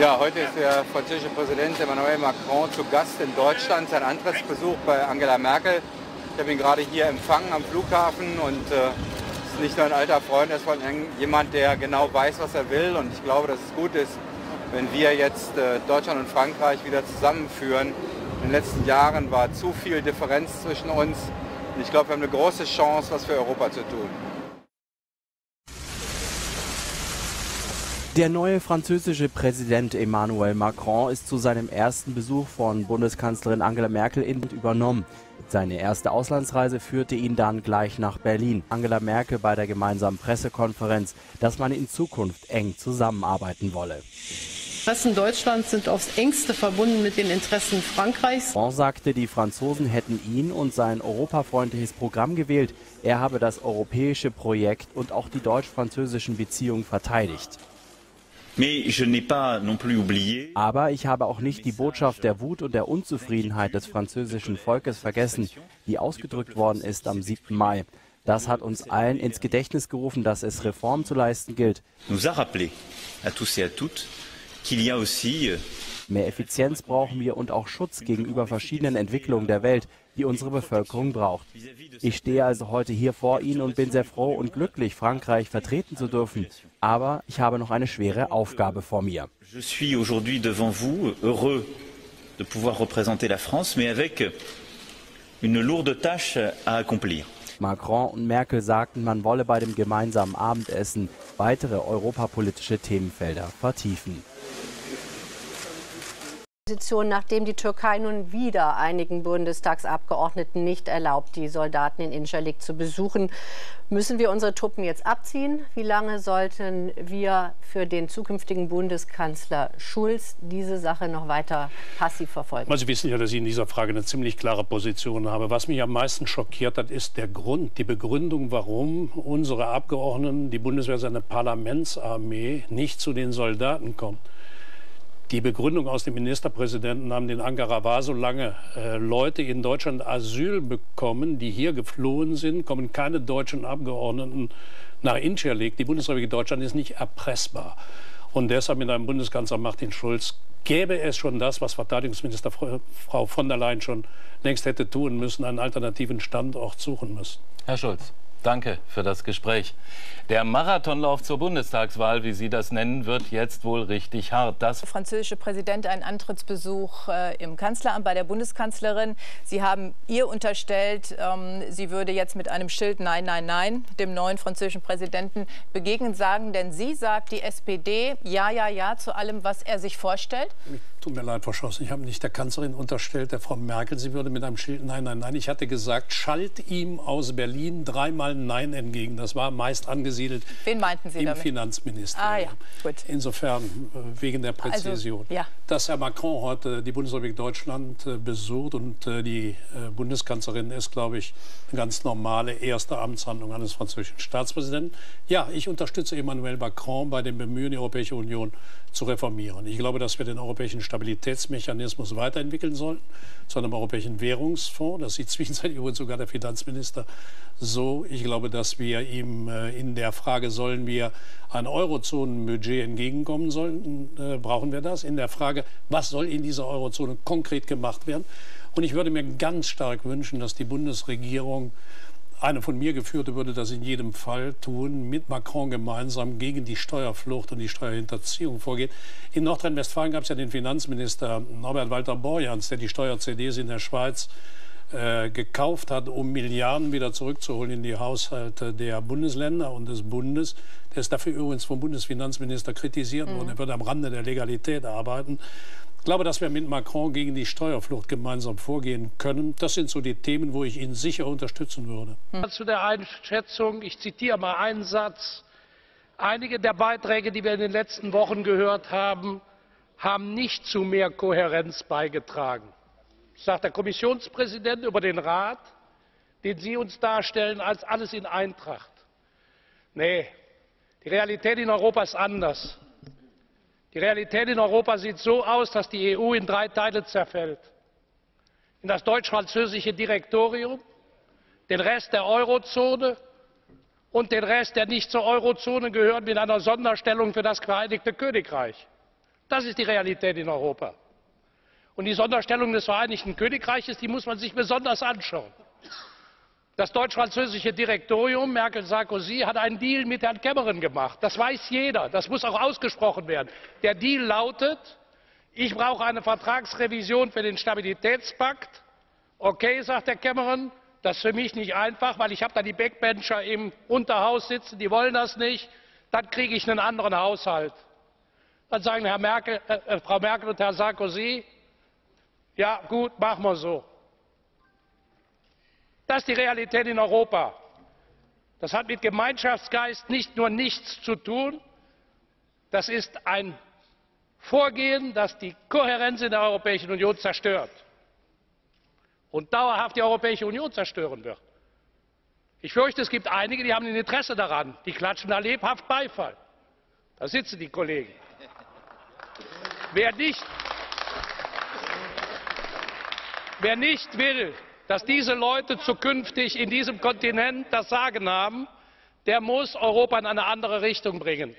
Ja, heute ist der französische Präsident Emmanuel Macron zu Gast in Deutschland, sein Antrittsbesuch bei Angela Merkel. Ich habe ihn gerade hier empfangen am Flughafen und äh, ist nicht nur ein alter Freund, er ist vor jemand, der genau weiß, was er will. Und ich glaube, dass es gut ist, wenn wir jetzt äh, Deutschland und Frankreich wieder zusammenführen. In den letzten Jahren war zu viel Differenz zwischen uns. Und ich glaube, wir haben eine große Chance, was für Europa zu tun. Der neue französische Präsident Emmanuel Macron ist zu seinem ersten Besuch von Bundeskanzlerin Angela Merkel in übernommen. Seine erste Auslandsreise führte ihn dann gleich nach Berlin. Angela Merkel bei der gemeinsamen Pressekonferenz, dass man in Zukunft eng zusammenarbeiten wolle. Interessen Deutschlands sind aufs engste verbunden mit den Interessen Frankreichs. Macron sagte, die Franzosen hätten ihn und sein europafreundliches Programm gewählt. Er habe das europäische Projekt und auch die deutsch-französischen Beziehungen verteidigt. Aber ich habe auch nicht die Botschaft der Wut und der Unzufriedenheit des französischen Volkes vergessen, die ausgedrückt worden ist am 7. Mai. Das hat uns allen ins Gedächtnis gerufen, dass es Reformen zu leisten gilt. Mehr Effizienz brauchen wir und auch Schutz gegenüber verschiedenen Entwicklungen der Welt, die unsere Bevölkerung braucht. Ich stehe also heute hier vor Ihnen und bin sehr froh und glücklich, Frankreich vertreten zu dürfen. Aber ich habe noch eine schwere Aufgabe vor mir. Je suis aujourd'hui devant vous, heureux de pouvoir représenter la France, mais avec une lourde tâche à accomplir. Macron und Merkel sagten, man wolle bei dem gemeinsamen Abendessen weitere europapolitische Themenfelder vertiefen. Position, nachdem die Türkei nun wieder einigen Bundestagsabgeordneten nicht erlaubt, die Soldaten in Incirlik zu besuchen. Müssen wir unsere Truppen jetzt abziehen? Wie lange sollten wir für den zukünftigen Bundeskanzler Schulz diese Sache noch weiter passiv verfolgen? Sie wissen ja, dass ich in dieser Frage eine ziemlich klare Position habe. Was mich am meisten schockiert hat, ist der Grund, die Begründung, warum unsere Abgeordneten, die Bundeswehr, seine Parlamentsarmee nicht zu den Soldaten kommt. Die Begründung aus dem Ministerpräsidenten haben den Ankara war, solange äh, Leute in Deutschland Asyl bekommen, die hier geflohen sind, kommen keine deutschen Abgeordneten nach Incirlik. Die Bundesrepublik Deutschland ist nicht erpressbar. Und deshalb mit einem Bundeskanzler Martin Schulz gäbe es schon das, was Verteidigungsminister Frau von der Leyen schon längst hätte tun müssen, einen alternativen Standort suchen müssen. Herr Schulz. Danke für das Gespräch. Der Marathonlauf zur Bundestagswahl, wie Sie das nennen, wird jetzt wohl richtig hart. Das der französische Präsident einen Antrittsbesuch äh, im Kanzleramt bei der Bundeskanzlerin. Sie haben ihr unterstellt, ähm, sie würde jetzt mit einem Schild Nein, Nein, Nein dem neuen französischen Präsidenten begegnen sagen. Denn sie sagt, die SPD Ja, Ja, Ja zu allem, was er sich vorstellt. Tut mir leid, Frau Schoss, ich habe nicht der Kanzlerin unterstellt, der Frau Merkel, sie würde mit einem Schild Nein, Nein, Nein. Ich hatte gesagt, schalt ihm aus Berlin dreimal Nein entgegen. Das war meist angesiedelt Wen meinten Sie im damit? Finanzministerium. Ah, ja. Gut. Insofern äh, wegen der Also, Präzision. ja. Dass Herr Macron heute die Bundesrepublik Deutschland äh, besucht und äh, die Bundeskanzlerin ist, glaube ich, eine ganz normale erste Amtshandlung eines französischen Staatspräsidenten. Ja, ich unterstütze Emmanuel Macron bei dem Bemühen, die Europäische Union zu reformieren. Ich glaube, dass wir den europäischen Stabilitätsmechanismus weiterentwickeln sollten zu einem europäischen Währungsfonds. Das sieht zwischenzeitlich übrigens sogar der Finanzminister so. Ich glaube, dass wir ihm in der Frage, sollen wir ein Eurozonenbudget entgegenkommen sollen, äh, brauchen wir das. In der Frage, was soll in dieser Eurozone konkret gemacht werden. Und ich würde mir ganz stark wünschen, dass die Bundesregierung eine von mir geführte würde das in jedem Fall tun, mit Macron gemeinsam gegen die Steuerflucht und die Steuerhinterziehung vorgeht. In Nordrhein-Westfalen gab es ja den Finanzminister Norbert Walter Borjans, der die Steuer-CDs in der Schweiz äh, gekauft hat, um Milliarden wieder zurückzuholen in die Haushalte der Bundesländer und des Bundes. Der ist dafür übrigens vom Bundesfinanzminister kritisiert worden. Er wird am Rande der Legalität arbeiten. Ich glaube, dass wir mit Macron gegen die Steuerflucht gemeinsam vorgehen können. Das sind so die Themen, wo ich ihn sicher unterstützen würde. Zu der Einschätzung, ich zitiere mal einen Satz. Einige der Beiträge, die wir in den letzten Wochen gehört haben, haben nicht zu mehr Kohärenz beigetragen. Das sagt der Kommissionspräsident über den Rat, den Sie uns darstellen als alles in Eintracht. Nee, die Realität in Europa ist anders. Die Realität in Europa sieht so aus, dass die EU in drei Teile zerfällt. In das deutsch-französische Direktorium, den Rest der Eurozone und den Rest, der nicht zur Eurozone gehört, mit einer Sonderstellung für das Vereinigte Königreich. Das ist die Realität in Europa. Und die Sonderstellung des Vereinigten Königreiches, die muss man sich besonders anschauen. Das deutsch-französische Direktorium Merkel-Sarkozy hat einen Deal mit Herrn Cameron gemacht. Das weiß jeder. Das muss auch ausgesprochen werden. Der Deal lautet, ich brauche eine Vertragsrevision für den Stabilitätspakt. Okay, sagt Herr Cameron, das ist für mich nicht einfach, weil ich habe da die Backbencher im Unterhaus sitzen, die wollen das nicht. Dann kriege ich einen anderen Haushalt. Dann sagen Herr Merkel, äh, äh Frau Merkel und Herr Sarkozy, ja gut, machen wir so. Das ist die Realität in Europa. Das hat mit Gemeinschaftsgeist nicht nur nichts zu tun, das ist ein Vorgehen, das die Kohärenz in der Europäischen Union zerstört und dauerhaft die Europäische Union zerstören wird. Ich fürchte, es gibt einige, die haben ein Interesse daran, die klatschen da lebhaft Beifall. Da sitzen die Kollegen. Wer nicht, wer nicht will, dass diese Leute zukünftig in diesem Kontinent das Sagen haben, der muss Europa in eine andere Richtung bringen.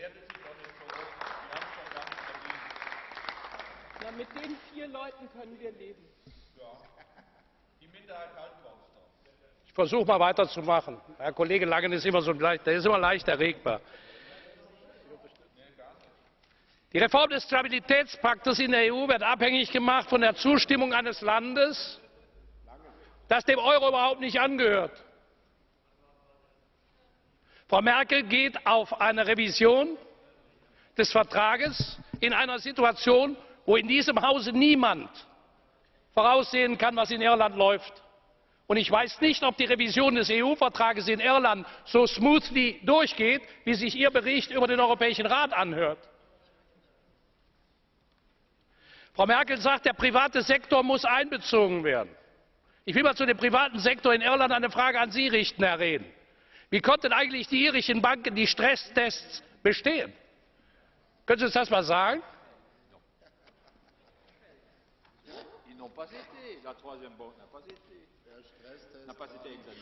Ja, mit den vier Leuten können wir leben. Ich versuche mal weiterzumachen. Herr Kollege Langen ist immer so leicht, der ist immer leicht erregbar. Die Reform des Stabilitätspakts in der EU wird abhängig gemacht von der Zustimmung eines Landes, das dem Euro überhaupt nicht angehört. Frau Merkel geht auf eine Revision des Vertrages in einer Situation, wo in diesem Hause niemand voraussehen kann, was in Irland läuft. Und ich weiß nicht, ob die Revision des EU-Vertrages in Irland so smoothly durchgeht, wie sich Ihr Bericht über den Europäischen Rat anhört. Frau Merkel sagt, der private Sektor muss einbezogen werden. Ich will mal zu dem privaten Sektor in Irland eine Frage an Sie richten, Herr Rehn. Wie konnten eigentlich die irischen Banken die Stresstests bestehen? Können Sie uns das mal sagen?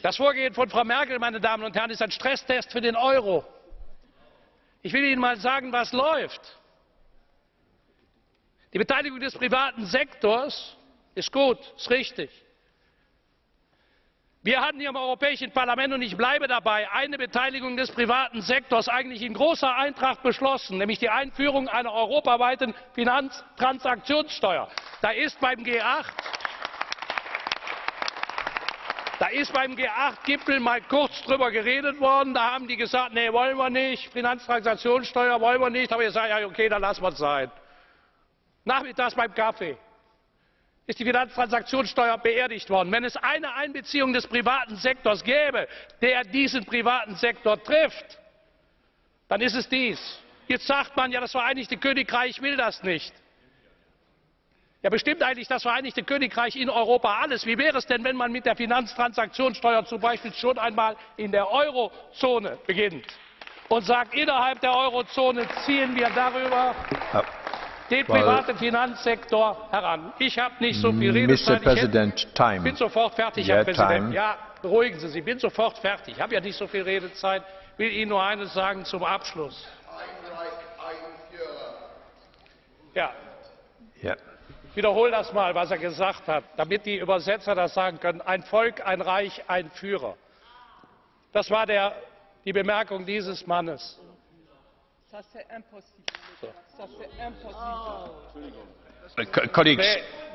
Das Vorgehen von Frau Merkel, meine Damen und Herren, ist ein Stresstest für den Euro. Ich will Ihnen mal sagen, was läuft. Die Beteiligung des privaten Sektors ist gut, ist richtig. Wir hatten hier im Europäischen Parlament, und ich bleibe dabei, eine Beteiligung des privaten Sektors eigentlich in großer Eintracht beschlossen, nämlich die Einführung einer europaweiten Finanztransaktionssteuer. Da ist beim G8 da ist beim G8-Gipfel mal kurz drüber geredet worden. Da haben die gesagt, nee, wollen wir nicht. Finanztransaktionssteuer wollen wir nicht. Aber ich sage, ja, okay, dann lassen wir es sein. Nachmittags beim Kaffee ist die Finanztransaktionssteuer beerdigt worden. Wenn es eine Einbeziehung des privaten Sektors gäbe, der diesen privaten Sektor trifft, dann ist es dies. Jetzt sagt man ja, das Vereinigte Königreich will das nicht. Ja, bestimmt eigentlich das Vereinigte Königreich in Europa alles. Wie wäre es denn, wenn man mit der Finanztransaktionssteuer zum Beispiel schon einmal in der Eurozone beginnt und sagt, innerhalb der Eurozone ziehen wir darüber den privaten Finanzsektor heran? Ich habe nicht so viel Redezeit. Mr. President, time. Ich bin sofort fertig, Herr Präsident. Ja, beruhigen Sie sich, ich bin sofort fertig. Ich habe ja nicht so viel Redezeit. Ich will Ihnen nur eines sagen zum Abschluss. Ja. Ja wiederhole das mal, was er gesagt hat, damit die Übersetzer das sagen können. Ein Volk, ein Reich, ein Führer. Das war der, die Bemerkung dieses Mannes. Uh, colleagues,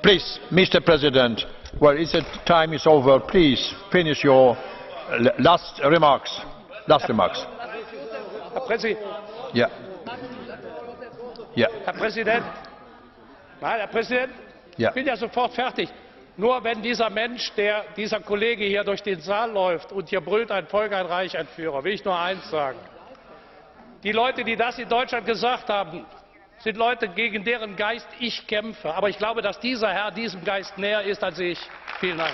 please, Mr. President, well, is it time is over. Please finish your last remarks. Last remarks. Herr Präsident. Ja. Ja. Herr Präsident, Nein, Herr Präsident, ja. ich bin ja sofort fertig. Nur wenn dieser Mensch, der, dieser Kollege hier durch den Saal läuft und hier brüllt ein Volk, ein Reich, ein Führer, will ich nur eins sagen. Die Leute, die das in Deutschland gesagt haben, sind Leute, gegen deren Geist ich kämpfe. Aber ich glaube, dass dieser Herr diesem Geist näher ist als ich. Vielen Dank.